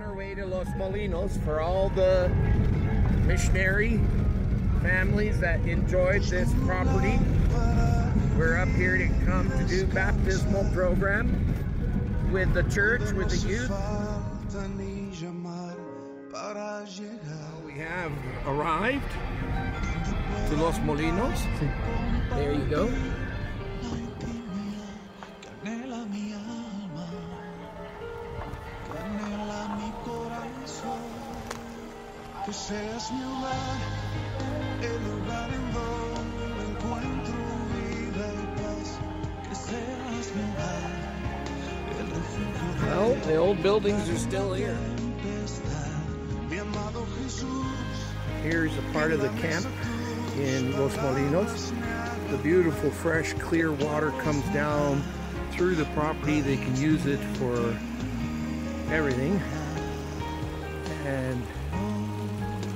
On our way to Los Molinos for all the missionary families that enjoyed this property. We're up here to come to do baptismal program with the church, with the youth. We have arrived to Los Molinos. There you go. Que seas mi hogar, el lugar en donde encuentro vida y paz. Que seas mi hogar, el refugio de Well, the old buildings are still here. tempestad. Mi amado Jesús, Here's a part of the camp in Los Molinos. The beautiful, fresh, clear water comes down through the property. They can use it for everything. And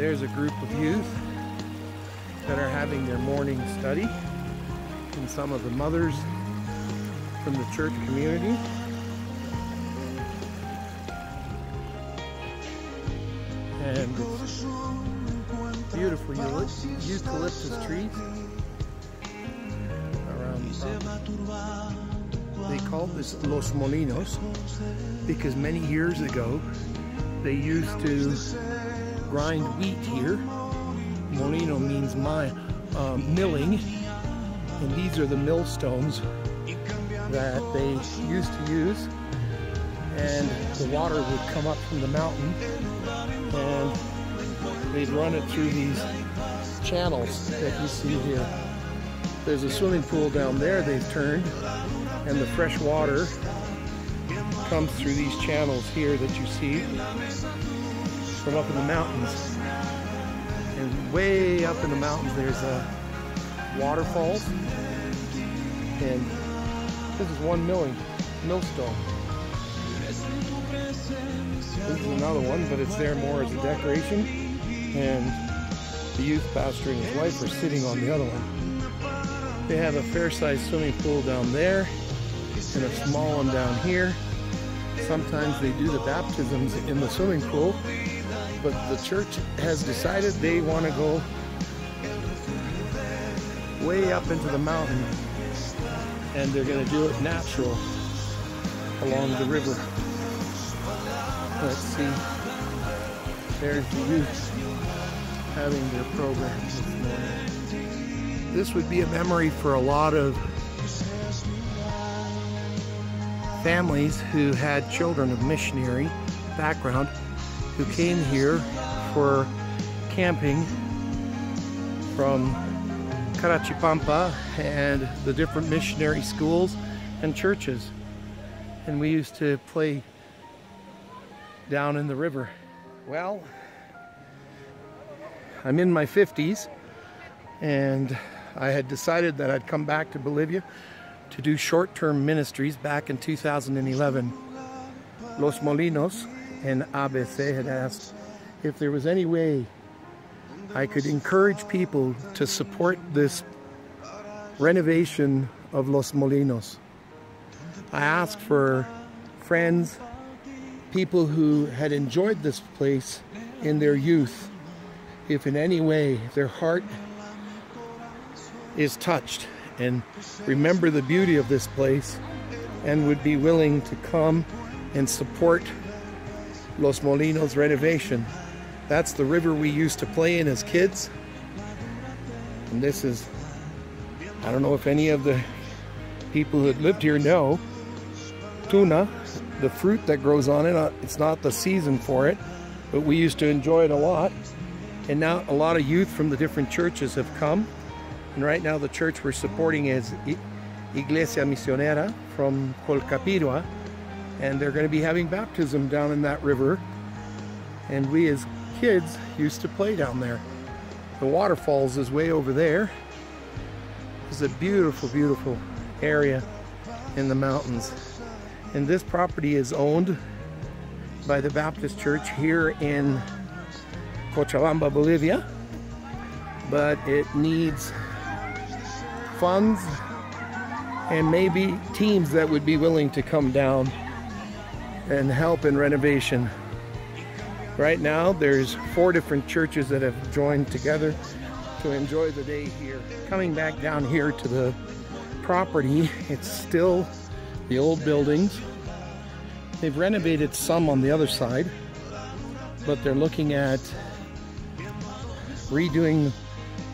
there's a group of youth that are having their morning study. And some of the mothers from the church community. And beautiful eucalyptus trees around the. They called this Los Molinos because many years ago they used to grind wheat here. Molino means my uh, milling, and these are the millstones that they used to use. And the water would come up from the mountain, and they'd run it through these channels that you see here. There's a swimming pool down there they've turned, and the fresh water comes through these channels here that you see from up in the mountains. And way up in the mountains there's a waterfalls. And this is one milling millstone. This is another one, but it's there more as a decoration. And the youth pastor and his wife are sitting on the other one. They have a fair-sized swimming pool down there and a small one down here. Sometimes they do the baptisms in the swimming pool, but the church has decided they want to go way up into the mountain and they're going to do it natural along the river. Let's see. There's the youth having their program this morning. This would be a memory for a lot of families who had children of missionary background who came here for camping from Carachipampa and the different missionary schools and churches. And we used to play down in the river. Well, I'm in my 50s and I had decided that I'd come back to Bolivia to do short-term ministries back in 2011. Los Molinos and ABC had asked if there was any way I could encourage people to support this renovation of Los Molinos. I asked for friends, people who had enjoyed this place in their youth, if in any way their heart is touched and remember the beauty of this place and would be willing to come and support Los Molinos renovation. That's the river we used to play in as kids. And this is, I don't know if any of the people that lived here know, tuna, the fruit that grows on it, uh, it's not the season for it, but we used to enjoy it a lot. And now a lot of youth from the different churches have come. And right now the church we're supporting is Iglesia Misionera from Colcapirhua. And they're going to be having baptism down in that river. And we as kids used to play down there. The waterfalls is way over there. It's a beautiful, beautiful area in the mountains. And this property is owned by the Baptist Church here in Cochabamba, Bolivia. But it needs funds and maybe teams that would be willing to come down and help in renovation. Right now, there's four different churches that have joined together to enjoy the day here. Coming back down here to the property, it's still the old buildings. They've renovated some on the other side, but they're looking at redoing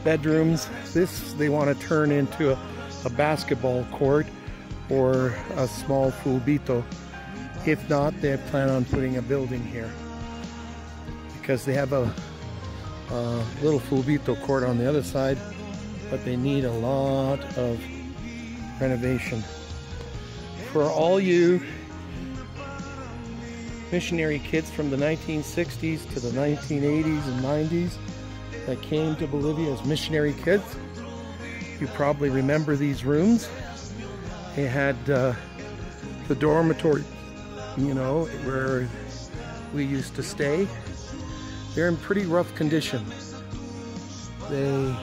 bedrooms. This they want to turn into a, a basketball court or a small fulbito. If not, they plan on putting a building here because they have a, a little fulbito court on the other side, but they need a lot of renovation. For all you missionary kids from the 1960s to the 1980s and 90s that came to Bolivia as missionary kids, you probably remember these rooms. They had uh, the dormitory, you know, where we used to stay. They're in pretty rough condition. They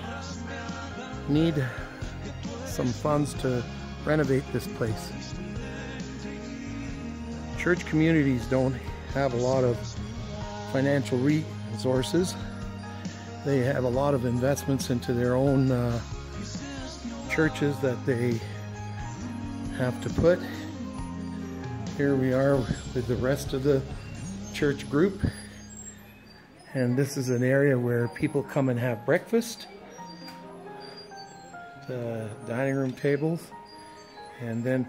need some funds to renovate this place. Church communities don't have a lot of financial resources. They have a lot of investments into their own uh, churches that they have to put. Here we are with the rest of the church group. And this is an area where people come and have breakfast. The dining room tables. And then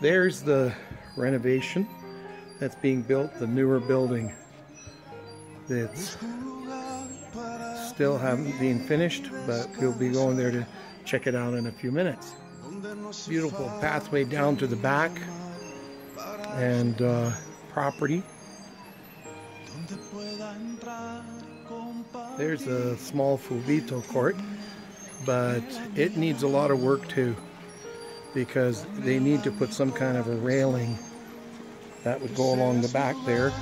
there's the renovation that's being built, the newer building that's still haven't been finished, but we'll be going there to check it out in a few minutes. Beautiful pathway down to the back and uh, property. There's a small Fulbito court, but it needs a lot of work too because they need to put some kind of a railing that would go along the back there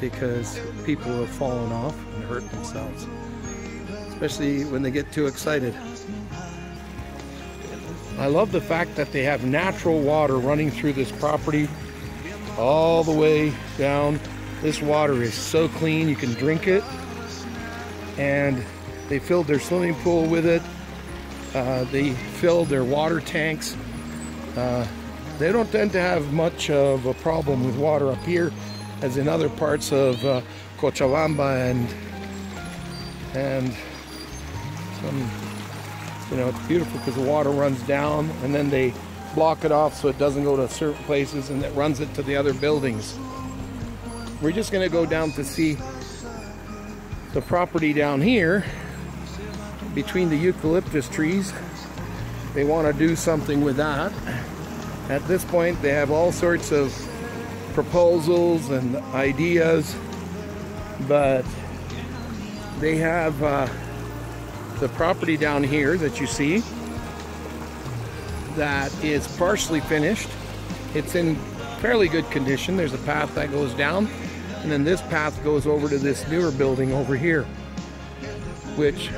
because people have fallen off and hurt themselves, especially when they get too excited. I love the fact that they have natural water running through this property all the way down. This water is so clean, you can drink it. And they filled their swimming pool with it. Uh, they filled their water tanks. Uh, they don't tend to have much of a problem with water up here as in other parts of uh, Cochabamba and and some you know it's beautiful because the water runs down and then they block it off so it doesn't go to certain places and it runs it to the other buildings. We're just going to go down to see the property down here between the eucalyptus trees. They want to do something with that. At this point they have all sorts of proposals and ideas but they have uh, the property down here that you see that is partially finished. It's in fairly good condition. There's a path that goes down and then this path goes over to this newer building over here which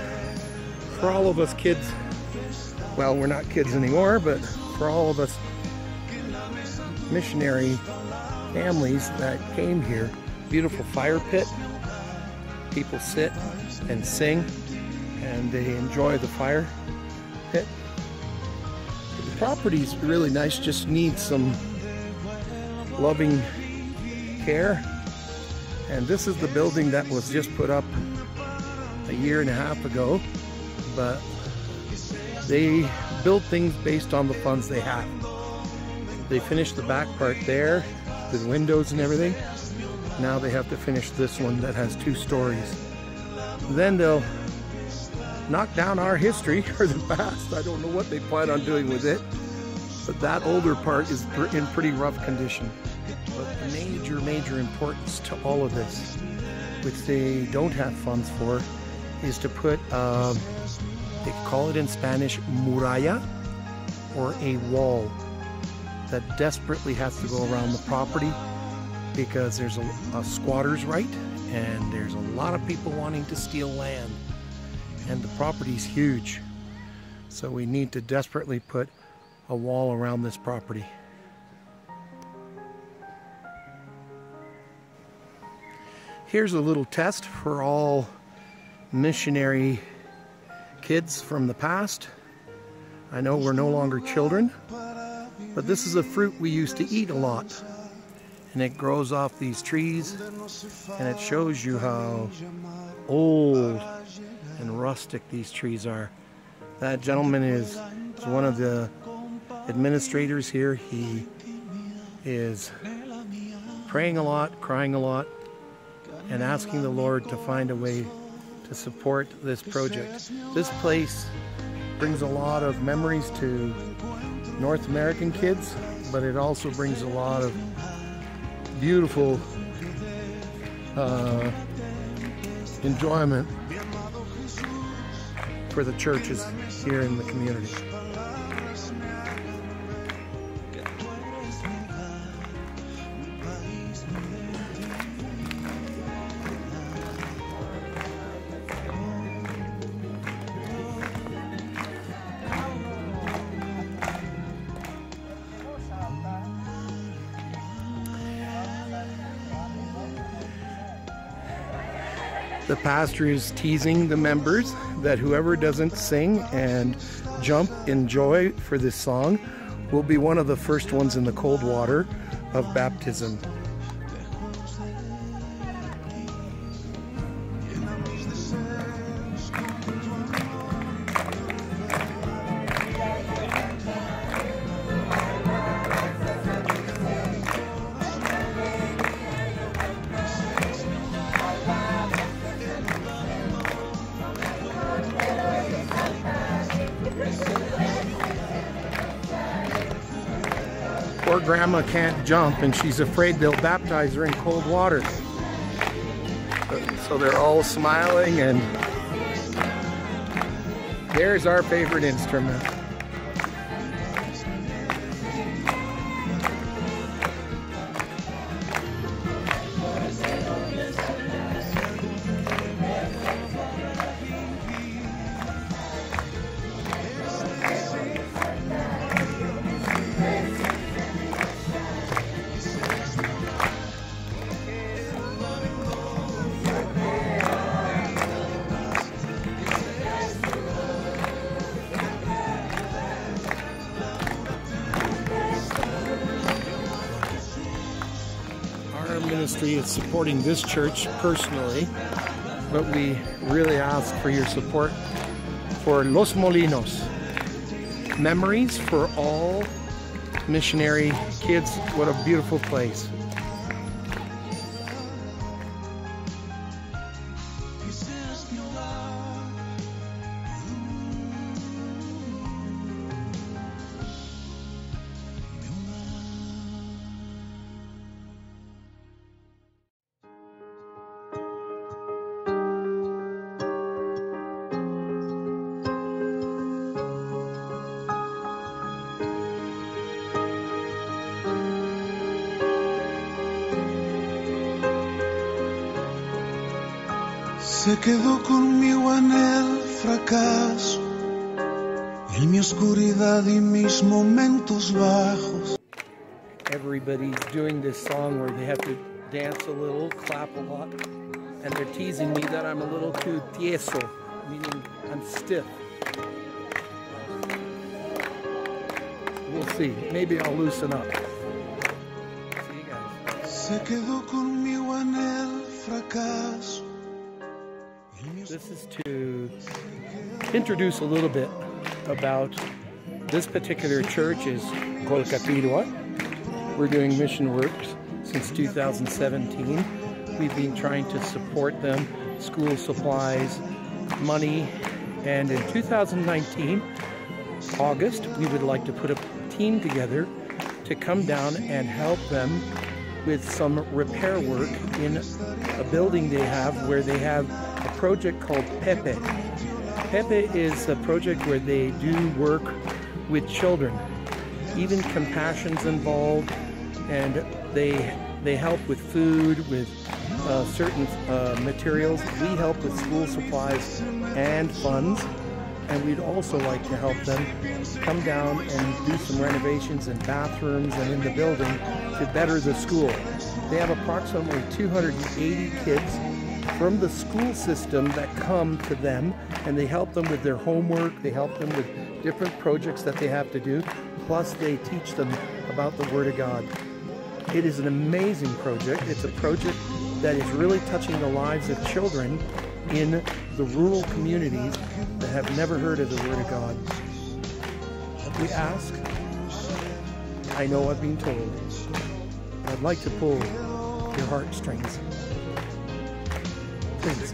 for all of us kids well we're not kids anymore but for all of us missionary families that came here beautiful fire pit people sit and sing and they enjoy the fire pit property's really nice just needs some loving care. And this is the building that was just put up a year and a half ago but they build things based on the funds they have. They finished the back part there with windows and everything. Now they have to finish this one that has two stories. Then they'll knock down our history or the past. I don't know what they plan on doing with it but that older part is in pretty rough condition. But the major, major importance to all of this, which they don't have funds for, is to put, um, they call it in Spanish, muralla, or a wall that desperately has to go around the property because there's a, a squatter's right and there's a lot of people wanting to steal land and the property's huge so we need to desperately put a wall around this property Here's a little test for all missionary kids from the past. I know we're no longer children, but this is a fruit we used to eat a lot. And it grows off these trees, and it shows you how old and rustic these trees are. That gentleman is, is one of the administrators here. He is praying a lot, crying a lot, and asking the Lord to find a way to support this project. This place brings a lot of memories to North American kids, but it also brings a lot of beautiful uh, enjoyment for the churches here in the community. The pastor is teasing the members that whoever doesn't sing and jump in joy for this song will be one of the first ones in the cold water of baptism. Grandma can't jump and she's afraid they'll baptize her in cold water. So they're all smiling and there's our favorite instrument. Ministry is supporting this church personally, but we really ask for your support for Los Molinos. Memories for all missionary kids. What a beautiful place. En mi oscuridad y mis momentos bajos. Everybody's doing this song where they have to dance a little, clap a lot, and they're teasing me that I'm a little too tieso, meaning I'm stiff. We'll see. Maybe I'll loosen up. See you guys. Se quedó conmigo en el fracaso. This is to introduce a little bit about this particular church is Colcapirhua. We're doing mission works since 2017. We've been trying to support them, school supplies, money, and in 2019, August, we would like to put a team together to come down and help them with some repair work in a building they have where they have a project called Pepe. Pepe is a project where they do work with children. Even compassion's involved, and they they help with food, with uh, certain uh, materials. We help with school supplies and funds. and we'd also like to help them come down and do some renovations in bathrooms and in the building to better the school. They have approximately 280 kids from the school system that come to them and they help them with their homework, they help them with different projects that they have to do, plus they teach them about the Word of God. It is an amazing project. It's a project that is really touching the lives of children in the rural communities that have never heard of the Word of God. We ask, I know I've been told, I'd like to pull your heartstrings. Please.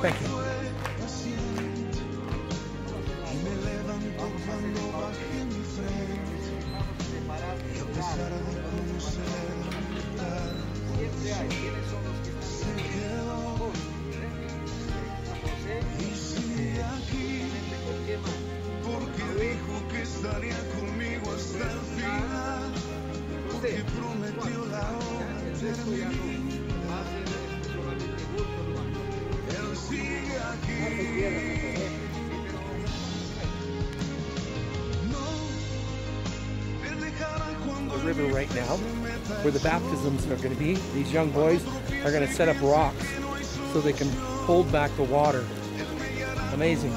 Thank you. Now where the baptisms are going to be. These young boys are going to set up rocks so they can hold back the water. Amazing.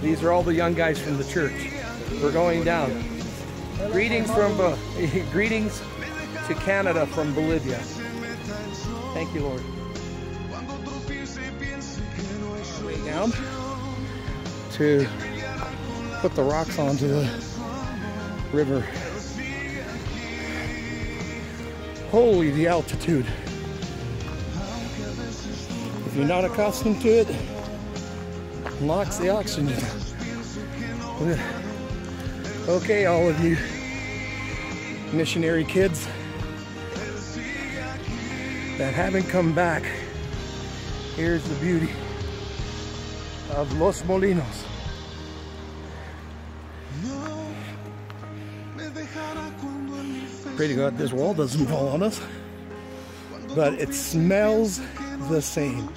These are all the young guys from the church. We're going down. Greetings from uh, greetings to Canada from Bolivia. Thank you, Lord. Way down to put the rocks onto the river. Holy, the altitude. If you're not accustomed to it, knocks the oxygen. Okay, all of you missionary kids that haven't come back, here's the beauty of Los Molinos. No Pray to God this wall doesn't fall on us, but it smells the same.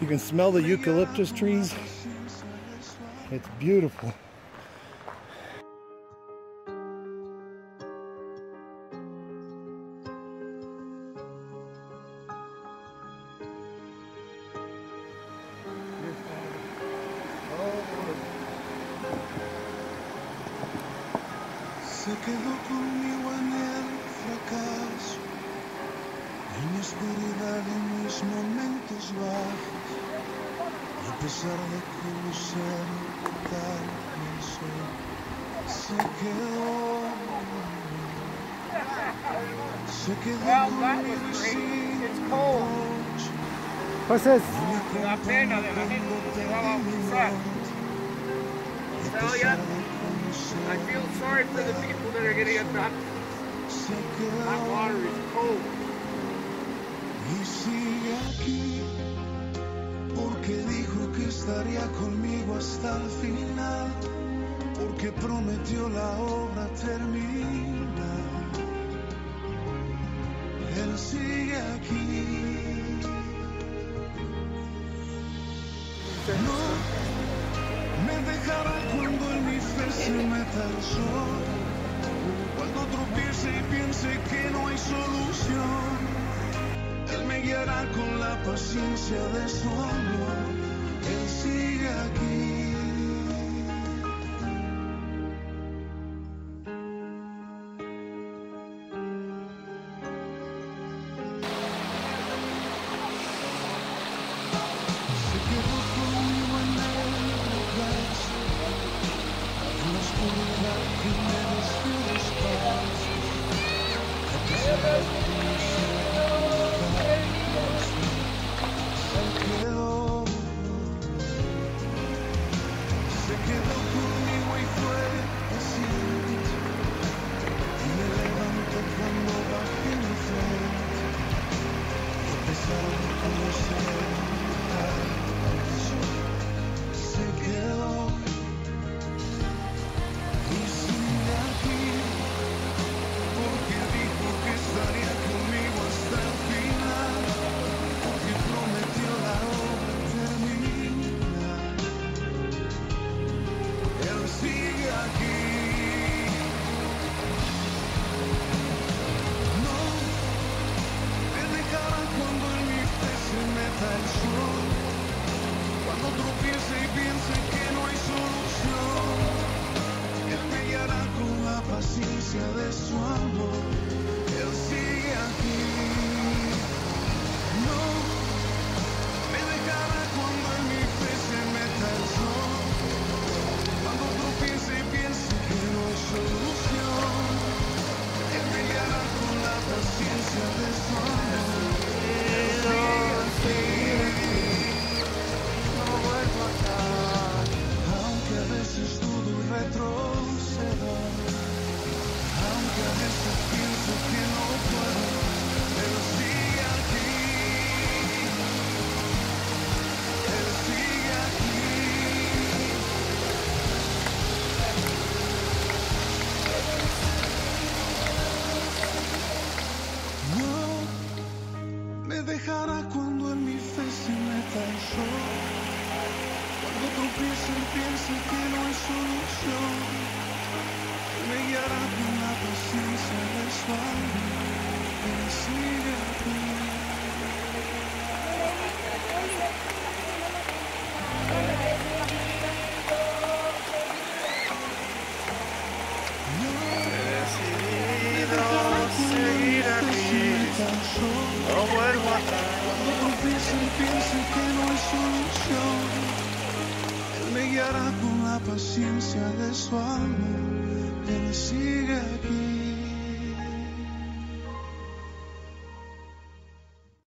You can smell the eucalyptus trees. It's beautiful. Se quedó conmigo en el fracaso en mi oscuridad en mis momentos bajos y a pesar de conocer tal cual soy se quedó se quedó conmigo sin reproche. What's this? La pena de la gente que se va a bautizar. Tell ya, I feel sorry for the people that are going to get baptized. se quedó That water is cold. Y sigue aquí porque dijo que estaría conmigo hasta el final, porque prometió la obra terminar. Él sigue aquí. Meta el sol, cuando tropiece y piense que no hay solución. Él me guiará con la paciencia de su amor. Piense, piense que no hay solución. Me guiará con la paciencia de su alma. Él sigue aquí. seguir aquí. No vuelvo atrás. Cuando piense, piense que no hay solución. Con la paciencia de su alma. Él sigue aquí.